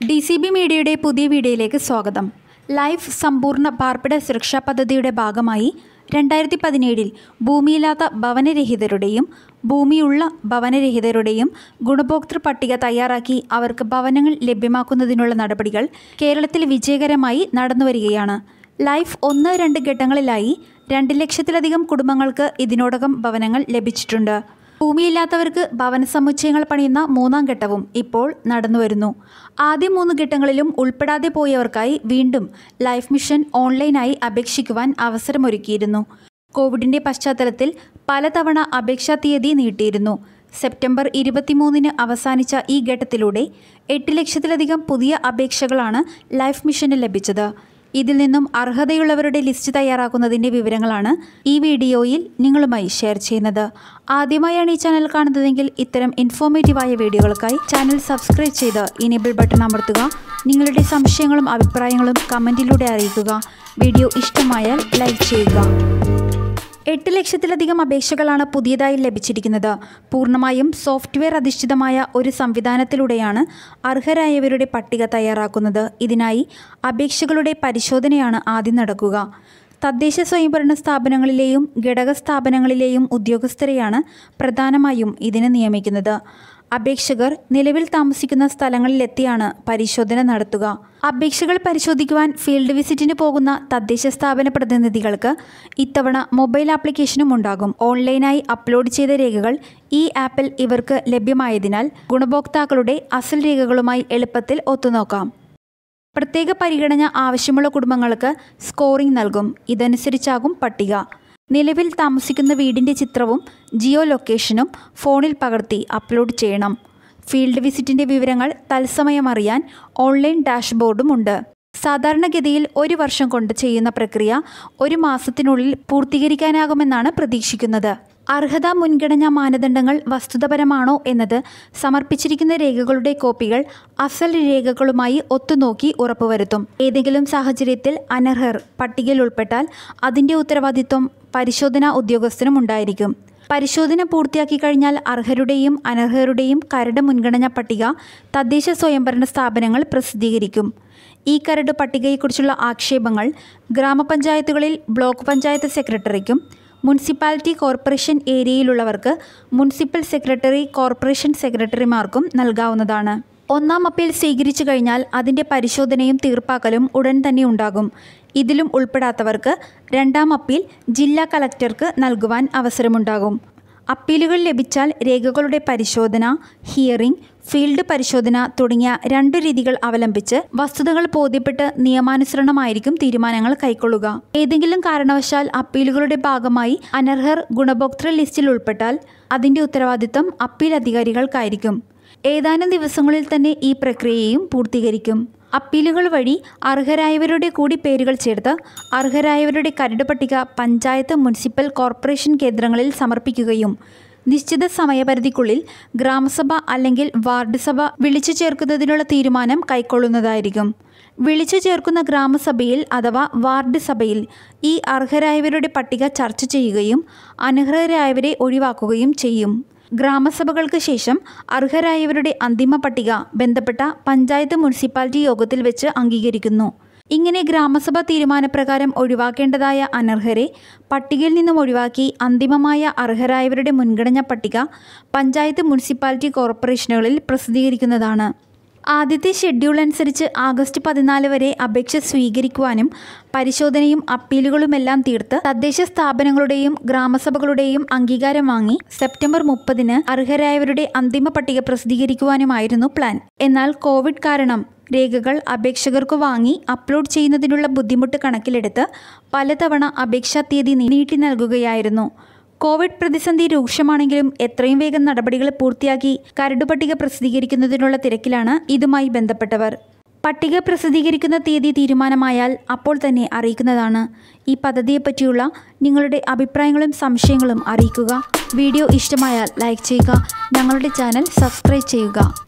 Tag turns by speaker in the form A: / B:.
A: D C B മീഡിയയുടെ പുതിയ വീഡിയോയിലേക്ക് സ്വാഗതം. ലൈഫ് സമ്പൂർണ പാർപ്പിട സുരക്ഷാ പദ്ധതിയുടെ ഭാഗമായി രണ്ടായിരത്തി പതിനേഴിൽ ഭൂമിയില്ലാത്ത ഭവനരഹിതരുടെയും ഭൂമിയുള്ള ഭവനരഹിതരുടെയും ഗുണഭോക്തൃ പട്ടിക തയ്യാറാക്കി അവർക്ക് ഭവനങ്ങൾ ലഭ്യമാക്കുന്നതിനുള്ള നടപടികൾ കേരളത്തിൽ വിജയകരമായി നടന്നുവരികയാണ്. ലൈഫ് ഒന്ന് രണ്ട് ഘട്ടങ്ങളിലായി രണ്ട് ലക്ഷത്തിലധികം കുടുംബങ്ങൾക്ക് ഇതിനോടകം ഭവനങ്ങൾ ലഭിച്ചിട്ടുണ്ട്. ഭൂമിയില്ലാത്തവർക്ക് ഭവന സമുച്ചയങ്ങൾ പണിയുന്ന മൂന്നാം ഘട്ടവും ഇപ്പോൾ നടന്നുവരുന്നു. ആദ്യ മൂന്ന് ഘട്ടങ്ങളിലും ഉൾപ്പെടാതെ പോയവർക്കായി വീണ്ടും ലൈഫ് മിഷൻ ഓൺലൈനായി അപേക്ഷിക്കുവാൻ അവസരമൊരുക്കിയിരുന്നു. കോവിഡിന്റെ പശ്ചാത്തലത്തിൽ പലതവണ അപേക്ഷാ തീയതി നീട്ടിയിരുന്നു. സെപ്റ്റംബർ ഇരുപത്തിമൂന്നിന് അവസാനിച്ച ഈ ഘട്ടത്തിലൂടെ എട്ട് ലക്ഷത്തിലധികം പുതിയ അപേക്ഷകളാണ് ലൈഫ് മിഷന് ലഭിച്ചത്. ഇതിൽ നിന്നും അർഹതയുള്ളവരുടെ ലിസ്റ്റ് തയ്യാറാക്കുന്നതിന്റെ വിവരങ്ങളാണ് ഈ വീഡിയോയിൽ നിങ്ങളുമായി ഷെയർ ചെയ്യുന്നത്. ആദ്യമായാണ് ഈ ചാനൽ കാണുന്നതെങ്കിൽ ഇത്തരം ഇൻഫോർമേറ്റീവായ വീഡിയോകൾക്കായി ചാനൽ സബ്സ്ക്രൈബ് ചെയ്ത് ഇനേബിൾ ബട്ടൺ അമർത്തുക. നിങ്ങളുടെ സംശയങ്ങളും അഭിപ്രായങ്ങളും കമന്റിലൂടെ അറിയിക്കുക. വീഡിയോ ഇഷ്ടമായാൽ ലൈക്ക് ചെയ്യുക. എട്ട് ലക്ഷത്തിലധികം അപേക്ഷകളാണ് പുതിയതായി ലഭിച്ചിരിക്കുന്നത്. പൂർണമായും സോഫ്റ്റ്വെയർ അധിഷ്ഠിതമായ ഒരു സംവിധാനത്തിലൂടെയാണ് അർഹരായവരുടെ പട്ടിക തയ്യാറാക്കുന്നത്. ഇതിനായി അപേക്ഷകളുടെ പരിശോധനയാണ് ആദ്യം നടക്കുക. തദ്ദേശ സ്വയംഭരണ സ്ഥാപനങ്ങളിലെയും ഘടക സ്ഥാപനങ്ങളിലെയും ഉദ്യോഗസ്ഥരെയാണ് പ്രധാനമായും ഇതിന് നിയമിക്കുന്നത്. അപേക്ഷകർ നിലവിൽ താമസിക്കുന്ന സ്ഥലങ്ങളിലെത്തിയാണ് പരിശോധന നടത്തുക. അപേക്ഷകൾ പരിശോധിക്കുവാൻ ഫീൽഡ് വിസിറ്റിന് പോകുന്ന തദ്ദേശ സ്ഥാപന പ്രതിനിധികൾക്ക് ഇത്തവണ മൊബൈൽ ആപ്ലിക്കേഷനും ഉണ്ടാകും. ഓൺലൈനായി അപ്ലോഡ് ചെയ്ത രേഖകൾ ഈ ആപ്പിൽ ഇവർക്ക് ലഭ്യമായതിനാൽ ഗുണഭോക്താക്കളുടെ അസൽ രേഖകളുമായി എളുപ്പത്തിൽ ഒത്തുനോക്കാം. പ്രത്യേക പരിഗണന ആവശ്യമുള്ള കുടുംബങ്ങൾക്ക് സ്കോറിംഗ് നൽകും. ഇതനുസരിച്ചാകും പട്ടിക. നിലവിൽ താമസിക്കുന്ന വീടിന്റെ ചിത്രവും ജിയോ ലൊക്കേഷനും ഫോണിൽ പകർത്തി അപ്ലോഡ് ചെയ്യണം. ഫീൽഡ് വിസിറ്റിന്റെ വിവരങ്ങൾ തത്സമയം അറിയാൻ ഓൺലൈൻ ഡാഷ്ബോർഡും ഉണ്ട് സാധാരണഗതിയിൽ ഒരു വർഷം കൊണ്ട് ചെയ്യുന്ന പ്രക്രിയ ഒരു മാസത്തിനുള്ളിൽ പൂർത്തീകരിക്കാനാകുമെന്നാണ് പ്രതീക്ഷിക്കുന്നത്. അർഹതാ മുൻഗണനാ മാനദണ്ഡങ്ങൾ വസ്തുതപരമാണോ എന്നത് സമർപ്പിച്ചിരിക്കുന്ന രേഖകളുടെ കോപ്പികൾ അസൽ രേഖകളുമായി ഒത്തുനോക്കി ഉറപ്പുവരുത്തും. ഏതെങ്കിലും സാഹചര്യത്തിൽ അനർഹർ പട്ടികയിൽ ഉൾപ്പെട്ടാൽ അതിന്റെ ഉത്തരവാദിത്വം പരിശോധനാ ഉദ്യോഗസ്ഥനും ഉണ്ടായിരിക്കും. പരിശോധന പൂർത്തിയാക്കി കഴിഞ്ഞാൽ അർഹരുടെയും അനർഹരുടെയും കരട് മുൻഗണനാ പട്ടിക തദ്ദേശ സ്വയംഭരണ സ്ഥാപനങ്ങൾ പ്രസിദ്ധീകരിക്കും. ഈ കരട് പട്ടികയെക്കുറിച്ചുള്ള ആക്ഷേപങ്ങൾ ഗ്രാമപഞ്ചായത്തുകളിൽ ബ്ലോക്ക് പഞ്ചായത്ത് സെക്രട്ടറിക്കും മുനിസിപ്പാലിറ്റി കോർപ്പറേഷൻ ഏരിയയിലുള്ളവർക്ക് മുനിസിപ്പൽ സെക്രട്ടറി കോർപ്പറേഷൻ സെക്രട്ടറിമാർക്കും നൽകാവുന്നതാണ്. ഒന്നാം അപ്പീൽ സ്വീകരിച്ചു കഴിഞ്ഞാൽ അതിന്റെ പരിശോധനയും തീർപ്പാക്കലും ഉടൻ തന്നെ ഉണ്ടാകും. ഇതിലും ഉൾപ്പെടാത്തവർക്ക് രണ്ടാം അപ്പീൽ ജില്ലാ കലക്ടർക്ക് നൽകുവാൻ അവസരമുണ്ടാകും. അപ്പീലുകൾ ലഭിച്ചാൽ രേഖകളുടെ പരിശോധന ഹിയറിംഗ് ഫീൽഡ് പരിശോധന തുടങ്ങിയ രണ്ട് രീതികൾ അവലംബിച്ച് വസ്തുതകൾ ബോധ്യപ്പെട്ട് നിയമാനുസരണമായിരിക്കും തീരുമാനങ്ങൾ കൈക്കൊള്ളുക. ഏതെങ്കിലും കാരണവശാൽ അപ്പീലുകളുടെ ഭാഗമായി അനർഹർ ഗുണഭോക്തൃ ലിസ്റ്റിൽ ഉൾപ്പെട്ടാൽ അതിന്റെ ഉത്തരവാദിത്തം അപ്പീൽ അധികാരികൾക്കായിരിക്കും. ഏതാനും ദിവസങ്ങളിൽ തന്നെ ഈ പ്രക്രിയയും പൂർത്തീകരിക്കും. അപ്പീലുകൾ വഴി അർഹരായവരുടെ കൂടി പേരുകൾ ചേർത്ത് അർഹരായവരുടെ കരട് പട്ടിക പഞ്ചായത്ത് മുനിസിപ്പൽ കോർപ്പറേഷൻ കേന്ദ്രങ്ങളിൽ സമർപ്പിക്കുകയും നിശ്ചിത സമയപരിധിക്കുള്ളിൽ ഗ്രാമസഭ അല്ലെങ്കിൽ വാർഡ് സഭ വിളിച്ചു ചേർക്കുന്നതിനുള്ള തീരുമാനം കൈക്കൊള്ളുന്നതായിരിക്കും. വിളിച്ചു ചേർക്കുന്ന ഗ്രാമസഭയിൽ അഥവാ വാർഡ് സഭയിൽ ഈ അർഹരായവരുടെ പട്ടിക ചർച്ച ചെയ്യുകയും അനർഹരായവരെ ഒഴിവാക്കുകയും ചെയ്യും. ഗ്രാമസഭകൾക്ക് ശേഷം അർഹരായവരുടെ അന്തിമ പട്ടിക ബന്ധപ്പെട്ട പഞ്ചായത്ത് മുനിസിപ്പാലിറ്റി യോഗത്തിൽ വെച്ച് അംഗീകരിക്കുന്നു. ഇങ്ങനെ ഗ്രാമസഭ തീരുമാനപ്രകാരം ഒഴിവാക്കേണ്ടതായ അനർഹരെ പട്ടികയിൽ നിന്നും ഒഴിവാക്കി അന്തിമമായ അർഹരായവരുടെ മുൻഗണന പട്ടിക പഞ്ചായത്ത് മുനിസിപ്പാലിറ്റി കോർപ്പറേഷനുകളിൽ പ്രസിദ്ധീകരിക്കുന്നതാണ്. ആദ്യത്തെ ഷെഡ്യൂൾ അനുസരിച്ച് ആഗസ്റ്റ് പതിനാല് വരെ അപേക്ഷ സ്വീകരിക്കുവാനും പരിശോധനയും അപ്പീലുകളുമെല്ലാം തീർത്ത് തദ്ദേശ സ്ഥാപനങ്ങളുടെയും ഗ്രാമസഭകളുടെയും അംഗീകാരം വാങ്ങി സെപ്റ്റംബർ മുപ്പതിന് അർഹരായവരുടെ അന്തിമ പട്ടിക പ്രസിദ്ധീകരിക്കുവാനുമായിരുന്നു പ്ലാൻ. എന്നാൽ കോവിഡ് കാരണം രേഖകൾ അപേക്ഷകർക്ക് വാങ്ങി അപ്ലോഡ് ചെയ്യുന്നതിനുള്ള ബുദ്ധിമുട്ട് കണക്കിലെടുത്ത് പലതവണ അപേക്ഷാ തീയതി നീട്ടി നൽകുകയായിരുന്നു. കോവിഡ് പ്രതിസന്ധി രൂക്ഷമാണെങ്കിലും എത്രയും വേഗം നടപടികൾ പൂർത്തിയാക്കി കരടുപട്ടിക പ്രസിദ്ധീകരിക്കുന്നതിനുള്ള തിരക്കിലാണ് ഇതുമായി ബന്ധപ്പെട്ടവർ. പട്ടിക പ്രസിദ്ധീകരിക്കുന്ന തീയതി തീരുമാനമായാൽ അപ്പോൾ തന്നെ അറിയിക്കുന്നതാണ്. ഈ പദ്ധതിയെപ്പറ്റിയുള്ള നിങ്ങളുടെ അഭിപ്രായങ്ങളും സംശയങ്ങളും അറിയിക്കുക. വീഡിയോ ഇഷ്ടമായാൽ ലൈക്ക് ചെയ്യുക. ഞങ്ങളുടെ ചാനൽ സബ്സ്ക്രൈബ് ചെയ്യുക.